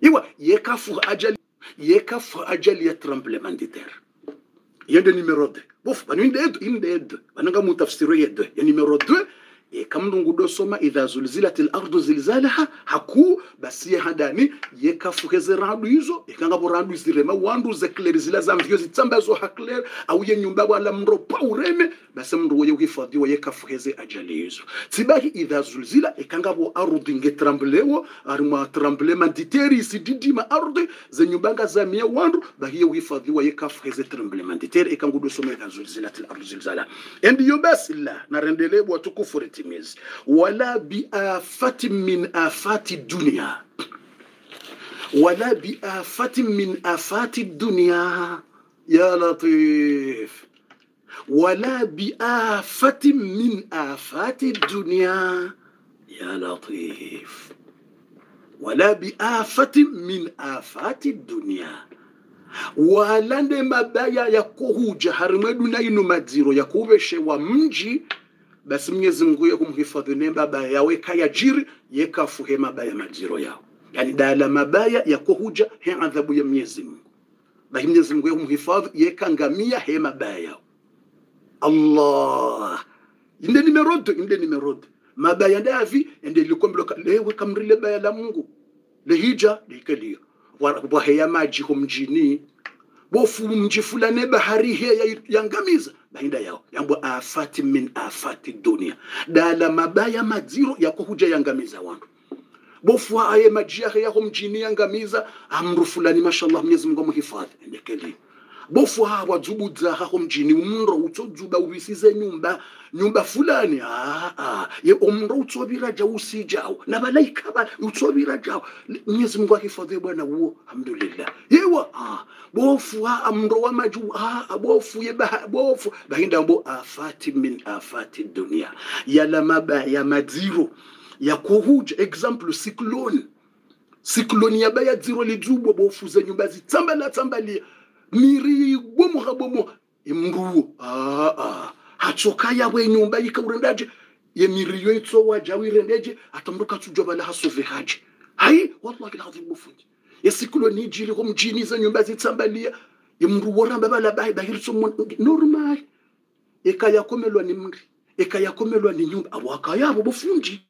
iwa yekafu ajali yekafu ajali ya tremblement de terre yende numero 2 bof banu inde edo inde edo bananga mutafsiro yedo ya numero 2 e kamdungu dosoma idha zulzilat al-ardu zilzalaha haku basi hadani yekafuheze randu izo ikanga borandu zirema wandu zekleri zila za mvyo zitsambazo hakler au ye nyumba wala mro pa ureme basi mndu woye uhifadhiwa yekafuheze ajali izo tsibahi idha zulzila ikanga bo ardu nge tremblewo arima tremblement diteri sididima ardu ze nyumbanga za mia wandu bahiye uhifadhiwa yekafuheze tremblement diteri ikanga dosoma idha zulzilat al-ardu zilzalaha endi yo basi la narendele bwa tukufu retimizi wala biafati min afati dunia. Wala biafati min afati dunia ya latif. Wala biafati min afati dunia ya latif. Wala biafati min afati dunia. Walande mabaya ya kuhuja harimweduna inu madziro ya kuveshewa mji basi mwenyezi mungu ye kumhifadhi ne ya yawe kayajiri yekafuhe mabaya majiro yao. Yani dala mabaya yakohuja he adhabu ya mwenyezi mungu. Bahi mwenyezi mungu ye kumhifadhi yekangamia he mabaya yao. Allah! Inde nimerodo inde nimerodo mabaya ndavi ende likombeloka lewe kamrile baya la mungu. Lehija likalia waheya maji ho mjini bofu mjifulane bahari hiya yangamiza bahinda yao yambo afati min afati dunia. Dala mabaya maziro yako huja yangamiza wantu bofu aye majiahe yaho mjini yangamiza amru fulani mashallah mwenyezi Mungu amuhifadhi. Endekeli bofu hawa dzubudza hako mjini umro utodzuba uvisize nyumba nyumba fulani. Ah ye umro utsovira ja usijao na malaika ba utsovira jao. Mwenyezi Mungu ahifadhi bwana huo alhamdulillah. Yewa ah bofu ha umro wa maju ah bofu ye bah bofu. Bahinda mbo afati min afati dunia. Yala maba ya madziro ya kuhuja. Example cyclone. Cyclone ya baya dziro lidzubwa bofu za nyumba zitsambala tsambalia miri bomoha bomoha imruwo ah ah. Hatsoka yawe nyumba ikaurendaje ye miri yo itsowa jawi irendeje atamruka tujwa bala hasove haje hai wallahi alazim bufundi yesikulo nijili ko mjini za nyumba zitsambalia imruwo ramba bala bai bahirso normal. Ekayakomelwa ni mri. Ekayakomelwa ni nyumba awaka yabo bufundi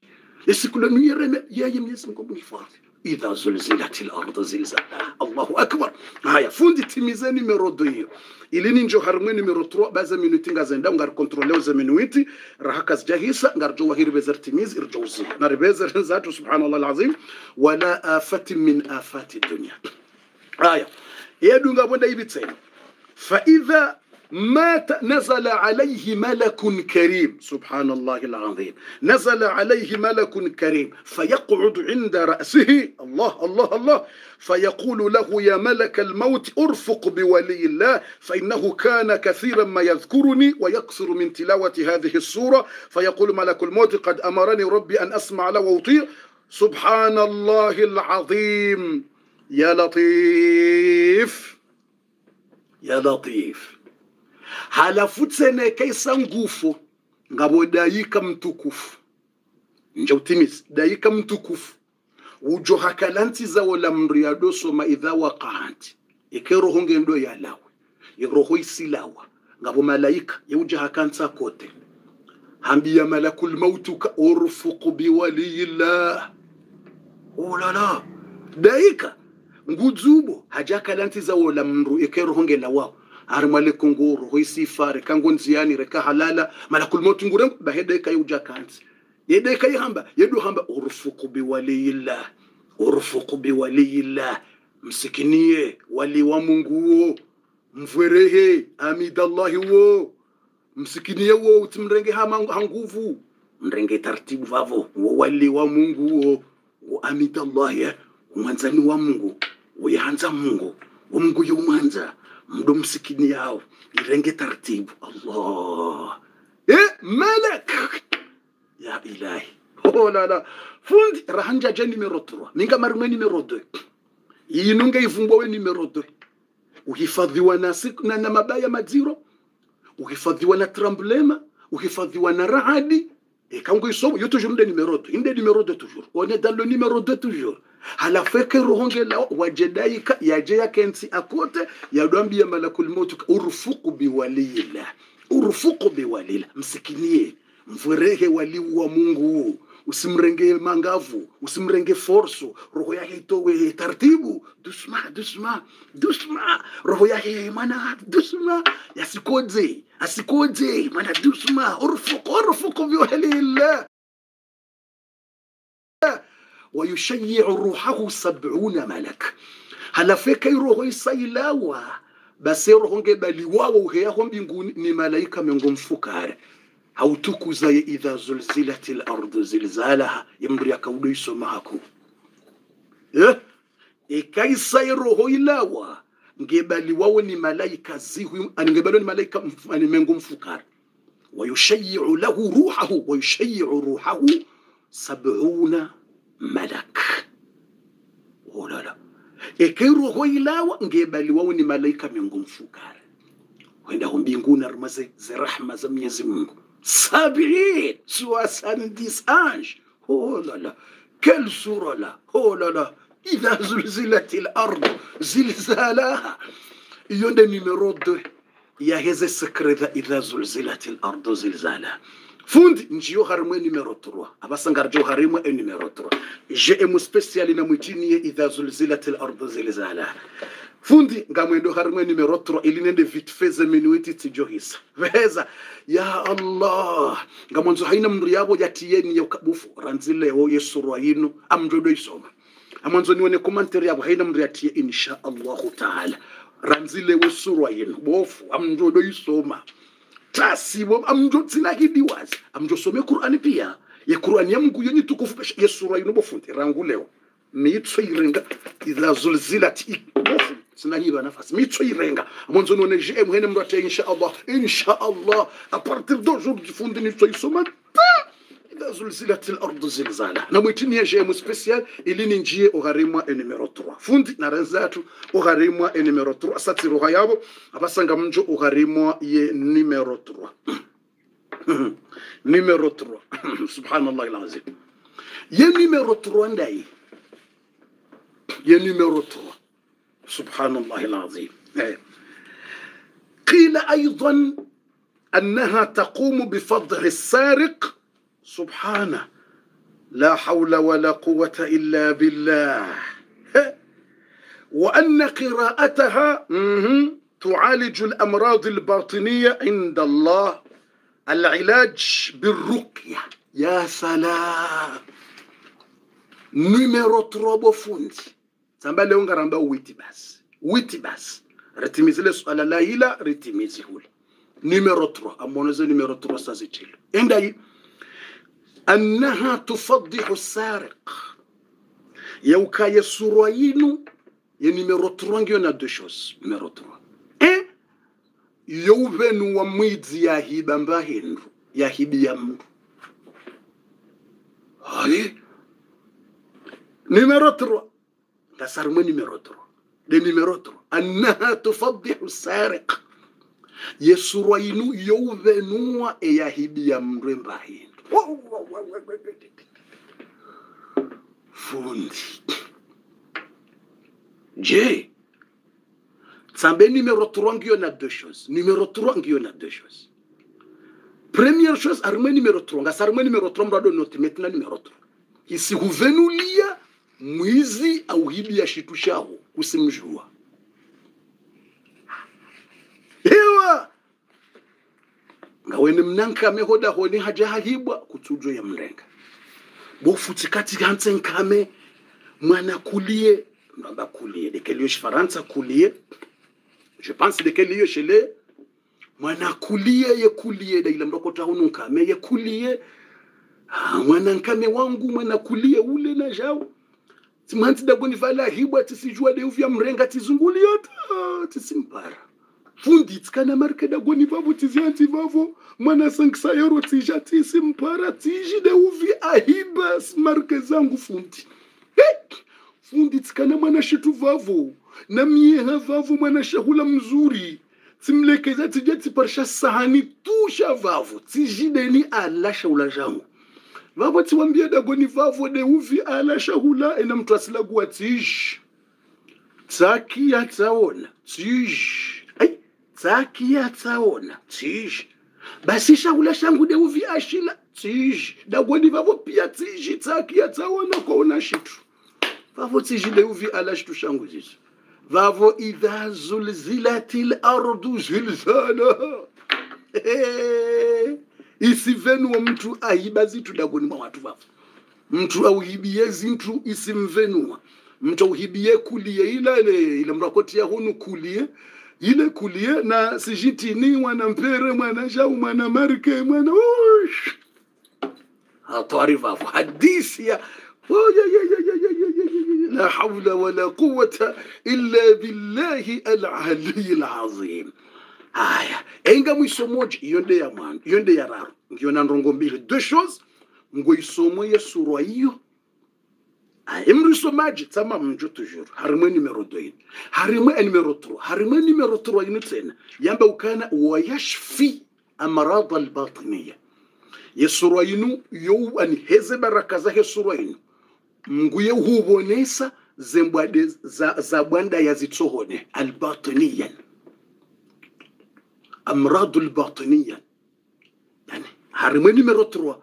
yesikulo niyereme yeye mnyesi Mungu mhifadhi idha zulzilat al-ardu zilzalaha Allahu akbar haya fundi timize numero 2 hiyo ili ninjo harimwe numero 3 baza minuti ngazenda ngar controle za minuti rahaka jahisa ngar jo wahir bezer timiz irjawzi nar bezer zatu subhanallah alazim wala afati min afati dunya haya yedunga bonda ibitsena fa idha مات نزل عليه ملك كريم. سبحان الله العظيم. نزل عليه ملك كريم. فيقعد عند رأسه. الله الله الله. فيقول له يا ملك الموت أرفق بولي الله. فإنه كان كثيرا ما يذكرني ويكثر من تلاوة هذه السورة. فيقول ملك الموت قد أمرني ربي أن أسمع له وأطيع. سبحان الله العظيم. يا لطيف. يا لطيف. Halafu tsene kaisa ngufu ngabo dayika mtukufu. Nje utimis dayika mtukufu. Ujo hakalanti zawo la mriado soma idha waqaanti ikeroho ngendo yalawe iroho isilawa. Ngabo malaika yeuja hakansa kote. Hambiya malakul mautu ka urfuq biwaliyillah ulala. Dayika ngudzubo hajakalanti zawo la mru ikeroho ngela wao armale kunguru hoisifa reka ngo nziani reka halala. Malakul mauti ngure bahede kay uja kanzi. Yede kay hamba yedu hamba urufuku bi waliyillah urfuqu bi waliyillah msikinie wali wa mungu mvwerehe amidallahi wo. Msikinie wo utimrenge ha hanguvu mrenge taratibu vavo wo wali wa mungu wo. Wo amidallahi mwanzani wa mungu. Uyanza mungu. Wo mungu yumanza mdo msikini yao irenge taratibu. Allah. Eh malak. Ya ilahi. Oh la la. Fundi rahanjaje numero 3 ninga marume numero 2 yinunge ivumbwa we numero 2 uhifadhiwa na na, na mabaya maziro uhifadhiwa na tremblema. Uhifadhiwa na rahadi et quand ils sont yo toujours de numéro 2 inde numéro 2 toujours. On est dans le numéro 2 toujours halafeke rohonge la wajedaika yaje yakensi akote yadwambia malakul mautu urfuqu biwalila urfuqu biwalila msikinie. Mvurehe waliu wa mungu. Usimrenge mangavu. Usimrenge forso. Roho yake itowe taratibu. Dusma dusma dusma roho yake mana dusma yasikoje asikoje mana dusma urfuqu urfuqu wayushayicu ruhahu sabuna malaka halafu eka iroho isailawa basi roho ngebaliwawo uheyaho mbinguni ni malaika mengomfukare hautukuzaye idha zulzilat lardu zilzalaha imri akaudoisomahaku eh? ikaisaye roho ilawa ngebaliwawo ni malaika zihu ngebaliwa ni malaika mengomfukare wayushayicu lahu ruhahu wayushayicu ruhahu sabuna malak olala ekeiroho ilawa ngebaliwawo ni malaika mingu mfukare wendaho mbinguni arima ze- zirahma za mwenyezi mungu sabiin soixante-dix ange olala quelle sura la olala idha zulzilati lardu zilzalaha iyo nde numero 2 yaheze secret idha zulzilati lardu zilzalaha fundi njiyo harimwe numero 3 abasangarjo harimwe e numero 3 je emu special na mwitiniye idha zulzilat al-ardu zilzala fundi ngamwendo harimwe numero 3 ilinende vite feze minuiti tijohisa veza ya allah ngamwanzo haina mndu yabo yatiyeni ya kabufu ranzileho yesurwa yino amjodo isoma. Amwanzo nione commentary yabo haina mndu yatiye insha allahu taala. Ranzilewo surwa yino bofu amjodo isoma tasibo amjo tsinakidiwazi amjosome qur'ani pia. Ye qur'ani ya mungu yenye tukufu pesha. Ye sura inobofunti rangu leo. Mitso irenga idha zulzilat bofu sinahiba nafasi. Mitso irenga. Amonzo none je muhene mrate insha Allah. Insha Allah. A partir d'aujourd'hui fundi nitso isoma زلزلة الأرض زلزالة نمتني يا جيمو سبيسيال إلي ننجي أغاريما إنمرو 3 فوند نارنزاتو أغاريما إنمرو 3 ساتي روها يابو أبا سنغمجو أغاريما إنمرو 3 نمرو 3 سبحان الله العظيم. ينمرو 3 ندعي ينمرو 3 سبحان الله إيه. قيل أيضا أنها تقوم بفضح السارق سبحانه لا حول ولا قوة إلا بالله. وأن قراءتها تعالج الأمراض الباطنية عند الله العلاج بالرقية. يا سلام. نيميرو تروبو فوندي samba leo ngaramba witi basi. Witi basi. Ritimizile swala la ila ritimizi hule. Numero 3 amoneze numero 3 sazitilo endai annaha tufaddihu sariq yaukaye surwa yinu ye numero 3 ngiyo na deux choses numero 3 eh youvenu wa mwidzi yahiba mbahindu yahibi mndu aye numero 3 tasarmwe numero 3 de numero 3 annaha tufaddihu sariq yesurwa yinu eyahibia mndu embahindu fundi. Je tsambe numero 3 ngiyo na deux choses. Numero 3 ngiyo na deux choses. Première chose arimwe numero 3 ngasarumwe numero 3 mrado adonoti maintenant numero 3 isihuvenulia mwizi auhibia shitu shaho kusimjua ngawene mnankame hoda hone haja hahibwa kutsujo ya mrenga. Bofuti kati hanse nkame mwana kulie mbamba kulie dekeliyo shifaransa kulie je pense dekeliyo shele mwana kulie ye kulie daila mdokota hunu nkame ye kulie. Mwana nkame wangu mwana kulie ule na jao timanti dagoni vala hibwa tisijua deuvya mrenga tizunguliyota tisimpara bvundidzikana marikadagoni vavo tizivanzi vavo mwanasangisayoro tizha tisi mpara tizhi deuvi ahibas marike zangu fundi. Fundidzikana mwanashitu vavo namieha vavo mwanashahula mzuri. Tsimlekeza tija tsiparisha sahani tusha vavo tizhideni ala shahula zhangu vavo tiwambia dagoni vavo deuvi ala shahula ena mntu asilaguwa tizhi tsakiya tsaona tizhi ai tsakia tsaona tish basi shahula shangu de uvi ashila tish dagoni vavo pia tish tsakia tsaona kwaona shitu vavo tishi de uvi ala shitu shangu zizo vavo idha zulzilatil ardu zilzalaha isivenua mtu ahiba zitu dagoni mwa watu vavo. Mtu auhibie zintu isimvenua mtu auhibie kulie ila ile mrakoti ya hunu kulie ile kulie na sijitini mwana mpere mwana shau mwana marke mwana ush hatari vavu hadisi ya لا حول ولا قوة إلا بالله العلي العظيم haya enga mwisomoje iyo nde ya mwanu iyo nde ya raru ngiyo na mirongo mbili deux chose ngo isomwe yesurwa iyo muri maji tsama mjo tujuru harimo nimero doyin harimo nimero turu harimo nimero turu yino yamba ukana wayashfi amrad albatiniya yesurwa yino yo aniheze baraka za hesurwa yino nguye hubonesa zembwade za, za bwanda yazitsohone albatiniyan amrad albatiniyan yani harimo nimero turu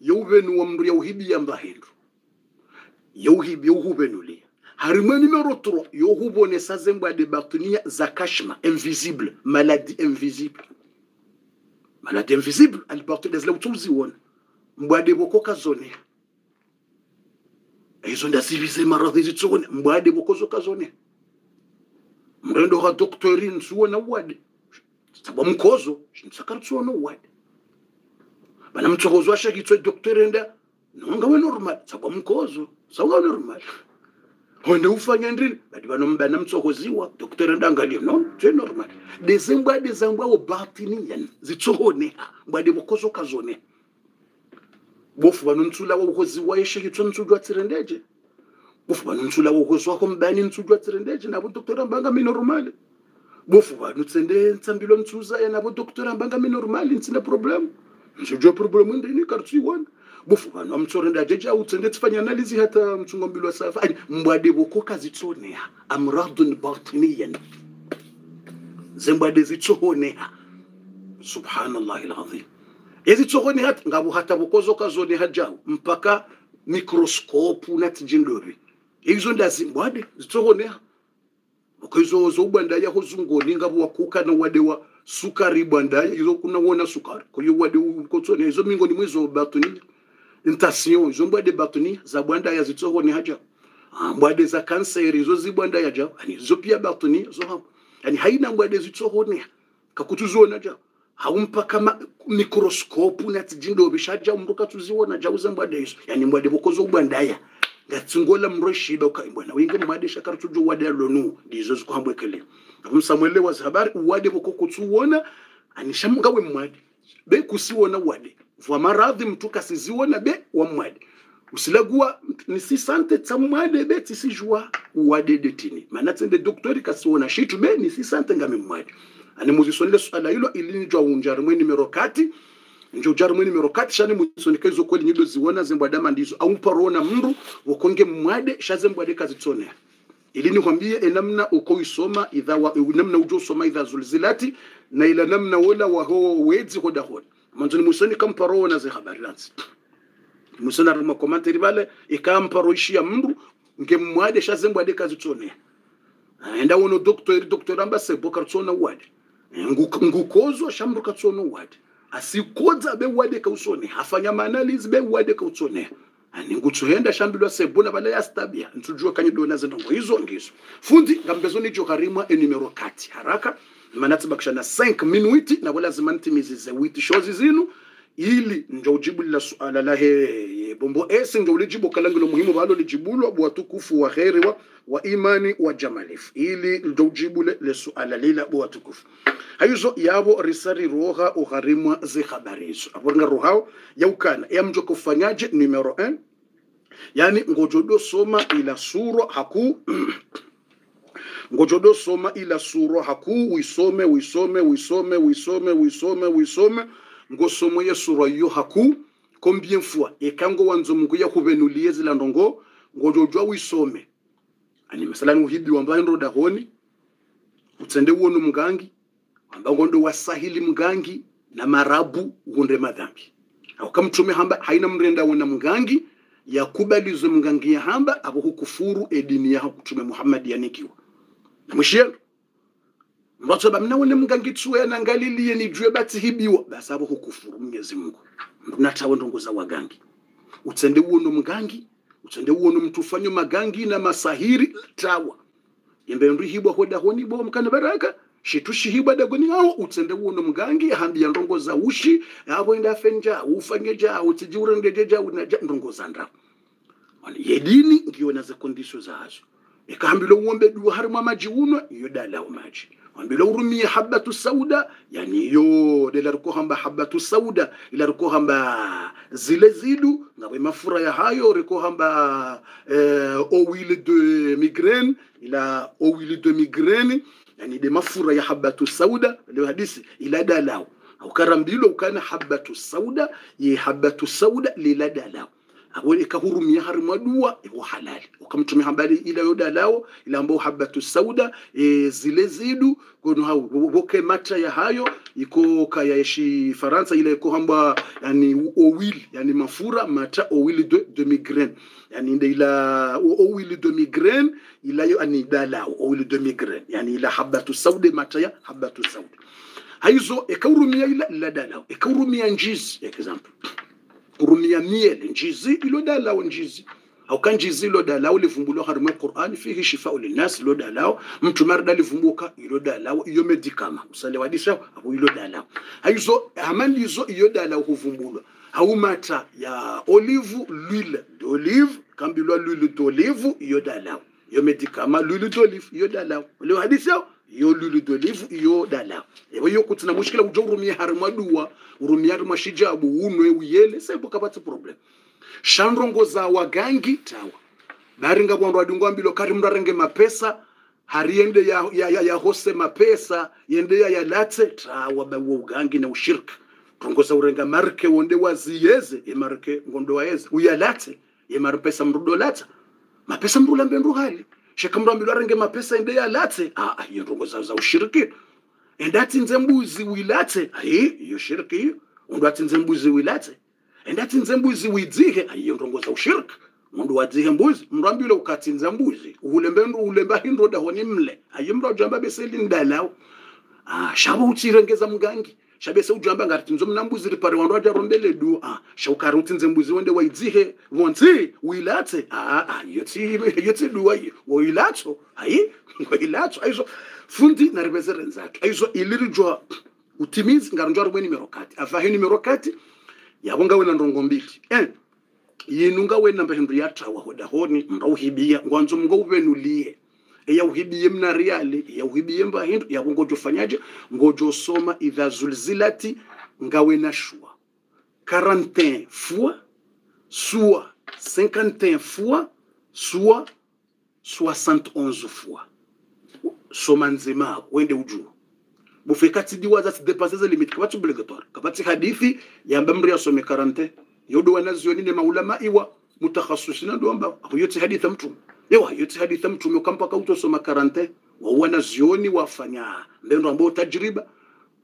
yo benu wamru yauhibi yamba hindu yohubenule harimo numéro 3 yohubonesa zengwa de batunia za kashma. Invisible. Maladie invisible. Maladie invisible. Alibatuna zile utumziona mbwade bokoka zone ezo ndasibize maradhi zitsone mbwade bokozo kazone. Mrendo ha doktori nsuona wade. Sabwa mkozo. Shinsakara tsuona wade. Bana mtsogozo ashakitswe doktori nda. Nonga we normal. Sabwa mkozo. sawukani uri mali oh, wena ufanya ndini vati vanomubana mutsokoziwa dhokotora ndangalie no zvenormal dese mbwade dzangwawo batiniyan dzitsohoneha mbwade vokozokazoneha bofu vanomtsula wokoziwa yeshe kitsomutsudwa tsirendeje. Bofu vanomtsula wokozwako mubani ntsudwa tsirendeje navo dhokotora mbanga minorumali bofu vanotsende ntsambilo mtsuza ya navo dhokotora mbanga minorumali ntsina problemu ntsudwa problemu ndini kartsiiwana bofu vanhu vamutsonera jeje autsendetsifanya analizi hata mtsungwambili wa safa ani mbwade vokoka zitsoneha amradun batiniyan zembwade zitsohoneha subhanallahi lazim ezitsohoneha ati ngavo hata vokozoka zoneha jau. Mpaka mikroskopu natijindovi izo ndazi mbwade zitsohoneha kwezo zobwandaya ho zungoni ngavo wakuka na wade wa sukari bwandaya izo kunawona sukari. Kwayo wade ukotsonea izo mingoni mwezo batuniya ntasio izo mbwade batuni ya zitsoho ni haja. Ah, mbwade za kanseri izo zibwandaya jao. Ani zo pia batuni zo hapo ani haina mbwade zitsoho ne kakutuziona jao. Haumpa kama mikroskopu na natijindo bishaja mruka tuziona jauza mbwade izo yani mbwade bokozo ubwandaya ngatsingola mroshiba ukaimbwana winge mwade shakari tujo wade lonu ndizo zikuhambwekele apo msamwele wa habari uwade boko kutsuwona. Anishamungawe mwade. Bekusiwona wade vwa maradhi mtu kasiziona be wa mwade usilagua nisi sante tsa mwade be tisijua uwadede detini maana tsende doktori kasiona shitu be nisi sante ngame mwade ani muzisonile swala hilo ilinijwa unjari mwe nimero kati njo ujari mwe nimero kati shani muzisonike izo kweli nyido ziwona zembwadama ndizo. Au mparona mndu wokonge mwade shazembwade kazitsonea ili nikwambie enamna uko isoma idha wa, namna ujo soma idha zulzilati na ila namna wala waho wedzi hoda hoda mwanzoni mwishoni kamparo wona ze habari lanzi musona rima komateri vale nge mwade mndu ngemmwade kazi kazitsone enda wono doktori doktori amba seboka ritsona uwade. Ngukozwa shamndu katsona uwade. Asikodza bewade kausone hafanya maanalizi bewade kautsone ningutsuhenda shambirwa sebula vala yasitabia ntsujua kanyidona zinongo izo ngizo. Fundi ngambezonijo jokarimwa enumero kati. Haraka manatsi bakishana 5 minuti na wala zimantimizize witi shozi zinu ili njo ujibu la suala la he bombo ese njo ulijibu kalangilo muhimu balo lijibulwa bwatukufu wa kheri wa, wa imani wa jamalif ili njo ujibu le, suala lila bwatukufu hayuzo yabo risari roha ugharimwa zikhabarizo aboringa rohao yaukana yamjo kufanyaje numero 1 yani ngojodo soma ila sura haku ngojodo soma ila sura haku wisome wisome wisome wisome wisome wisome. Ngosomo ye sura yo haku combien fois ekango wanzo mungu ya kuvenulie zila ndongo ngojojwa wisome. Ani masalani uhibi wamba ndo dahoni utsende uono mgangi amba ngondo wasahili mgangi na marabu hunde madhambi. Akamtume hamba haina mrenda wona mgangi yakubalizwe mgangi ya hamba abo hukufuru edini ya kutume Muhammad yanikiwa na mshelo mbacho bamna wone mgangi tsuwe na ngalilie ni jwe bati hibiwa. Basi abo hukufuru mnyezi Mungu. Ndunatawe ndongo za wagangi. Utsende uono mgangi utsende uono mtufanyo magangi na masahiri tawa. Yembe ndu hibwa hoda honi bo mkana baraka shitu shihibwa dagoni hao utsende uono mgangi hambi ya ndongo za ushi hapo enda fenja ufanye ja utijure ndejeja unaja ndongo za ndao yedini ngiyo na za kondisho za hazo ikahambilo uombe dua harima maji uno iyo dalao maji. Wambilo urumia habatu sauda yani iyo delarikohamba habatu sauda ilarikohamba zile zidu. Ngawe mafura ya hayo rikohamba eh, oil de migraine ila oil de migraine yani de mafura ya habatu sauda. Leo hadisi ila dalao ukarambilo karambilo ukana habatu sauda ye habatu sauda lila dalao awole ikahurumia harima dua iko halali. Ukamtumia habari ila yoda lao ila ambao habatu sauda e, zile zidu gono hau woke mata ya hayo iko kaya ishi faransa ile iko hamba yani oil yani mafura mata oil de, de migraine. Yani ndio ila oil de migraine ila yo ani dalao oil de migraine. Yani ila habatu sauda mata ya habatu sauda haizo ikahurumia ila ila dala ikahurumia njizi example kurumia miel njizi ilo dalao njizi. Au kan njizi ilo dalao livumbulwa harimo Qur'an fihi shifau linnas ilo dalao mtu marda livumbuka ilo dalao iyo medikama usale wadisha au ilo dalao haizo amalizo iyo dalao huvumbulwa. Haumata ya olive l'huile d'olive kambilwa l'huile d'olive iyo dalao iyo medikama l'huile d'olive iyo dalao leo hadisi yao lulu lulu d'olive iyo dala. Yebo yo kutina mushkila ujo urumia hari dua urumia harima shijabu unwe uyele sebo kapati problem. Shandrongo za wagangi tawa. Baringa bwandu adungwa mbilo kari mndarenge mapesa hariende ya, ya, ya, ya hose mapesa yende ya yalate tawa bawo ugangi na ushirka rongoza urenga marke wonde waziyeze emarke ngondo waeze. Uyalate yemar mrudolata mrudo mapesa mrula mbendu hali shekamrambilwa arenge mapesa inde yalatse ah ah, iyo ndongo za, za ushiriki. Ende atinze mbuzi wilatse ayi iyo shiriki. Iyo undu atinze mbuzi wilatse ende atinze mbuzi widzihe ayi iyo ndongo za ushirika mundu wadzihe mbuzi. Mrambile ukatinza mbuzi. Uhulembe ndu ulemba hindu dahoni mle. Ayi mra jamba beseli ndalawo ah shabo uchirengeza mgangi shabe seujamba ngati tinzo mnambuziri pari wandu ajarombeledu a shaukari utinze mbuzi wende waidzihe vonzi uilatse. Aa yotsiduwa iyo wailatso ayi wailatso aizo fundi na reverence yake aizo ilirijwa utimizi ngarinjwa rimwe nimero kati. Avahe nimero kati? Yavo ngawena ndongo mbili eh yinu ngawena mbahindu yatawa hodahoni. Mrauhibiya ngwanzo mngouvenuliye uvenulie eyauhibiye mnariale eyauhibiye mbahindu yabo ngojo fanyaje ngojo soma idha zulzilati ngawe na shua. 41 fois soit 51 fois soit 71 fois. Soma nzima wende ujuu bufekati diwa za limit kabati obligatoire kabati hadithi yamba mri asome 40 yodo wanazioni ne maulama iwa mutakhasusina ndo amba yote hadithi mtume yewa yote haditha mtume ukampa kautosoma 40 waona zioni wafanya. Mbendo ambao tajriba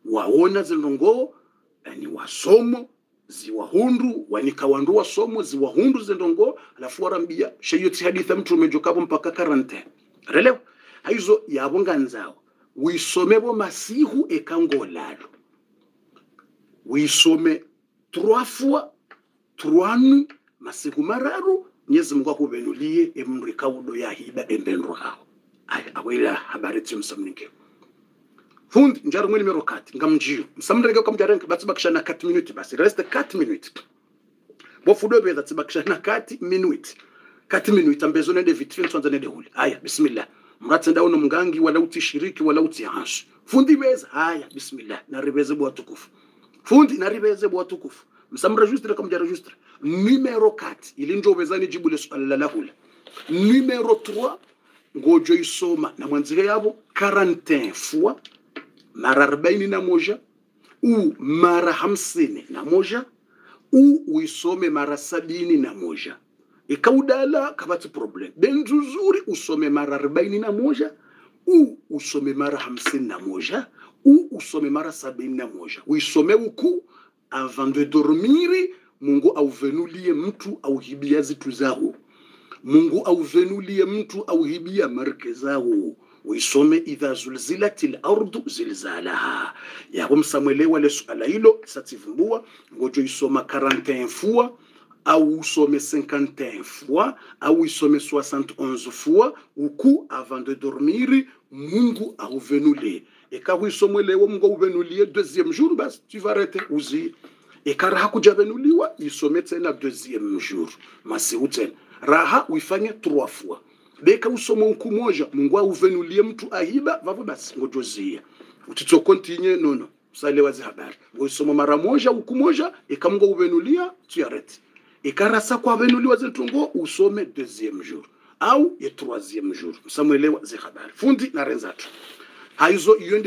waona zilongo ni wasomo ziwahundu wanikawandu wasomo ziwahundu zendongo alafu warambia sheyoti haditha mtume jokapo mpaka 40 relewa haizo yabonganzao wisome bo masihu ekangolalo wisome trois fois trois nuits masihu mararu nyezi mungu akubenulie kaudo ya hida endendro hao. Aya awela habari tsimsamninge fundi njaro mwini mero kati ngamjio. Msamrenge kwa mjarenga batsibakisha na kati minute basi reste 4 minute. Bofudo beza tsibakisha na kati minute. Kati minute ambezo nende vitrin twanza nende huli aya bismillah. Mratsenda uno mngangi wala utishiriki wala utihanshi fundi beza haya bismillah. Naribeze bwa tukufu fundi naribeze bwa tukufu msamrejustre comme kwa numero 4 ili njo bezani jibu le swali la lahula numero 3 ngojo isoma. Na mwanzika yabo 41 fois mara arobaini na moja u mara hamsini na moja u uisome mara sabini na moja. Ikaudala kabati problem. Benzuzuri usome mara arobaini na moja u usome mara hamsini na moja u usome mara sabini na moja. Uisome uku avant de dormiri mungu auvenulie mtu auhibia zitu zao. Mungu auvenulie mtu auhibia marke zao. Uisome idha zulzilati lardu zilzalaha. Yabo msamwelewa le suala hilo sativumbua ngojo isoma 41 fois au usome 51 fois au isome 71 fois uku avant de dormir mungu auvenulie ekahuisomwelewa mungu auvenulie deuxième jour basi tu vas arrêter uzie ekaraha hakujavenuliwa isome tena deuxième jour masihu tena raha uifanye trois fois. Beka usome uku moja mungu auvenulie mtu ahiba vavo basi ngojozia utitsokontinye nono usalewa zi habari. Ngoisoma mara moja uku moja ekamungu uvenulia tuyarete ikarasa kwavenuliwa zintungo usome deuxième jour. Au ye troisième jour. Msamwelewa zi habari. Fundi na renzatu haizo iyo